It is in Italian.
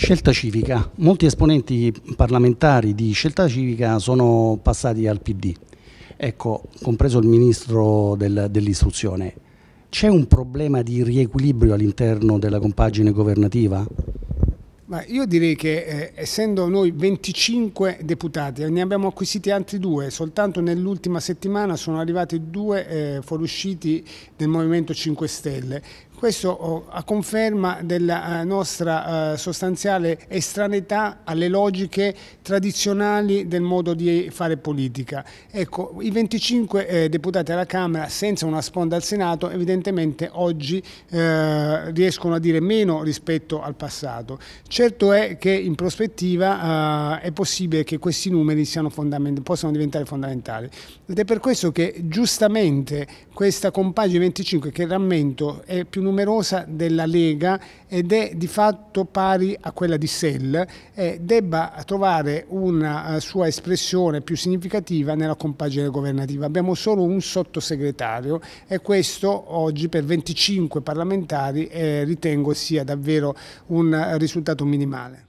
Scelta civica. Molti esponenti parlamentari di scelta civica sono passati al PD, ecco, compreso il ministro del, dell'istruzione. C'è un problema di riequilibrio all'interno della compagine governativa? Ma io direi che eh, essendo noi 25 deputati, ne abbiamo acquisiti altri due, soltanto nell'ultima settimana sono arrivati due eh, fuoriusciti del Movimento 5 Stelle. Questo oh, a conferma della eh, nostra eh, sostanziale estranetà alle logiche tradizionali del modo di fare politica. Ecco, i 25 eh, deputati alla Camera senza una sponda al Senato evidentemente oggi riescono a dire meno rispetto al passato. Certo è che in prospettiva è possibile che questi numeri possano diventare fondamentali ed è per questo che giustamente questa compagine 25 che rammento è più numerosa della Lega ed è di fatto pari a quella di SEL eh, debba trovare una uh, sua espressione più significativa nella compagine governativa. Abbiamo solo un sottosegretario e questo oggi per 25 parlamentari eh, ritengo sia davvero un risultato minimale.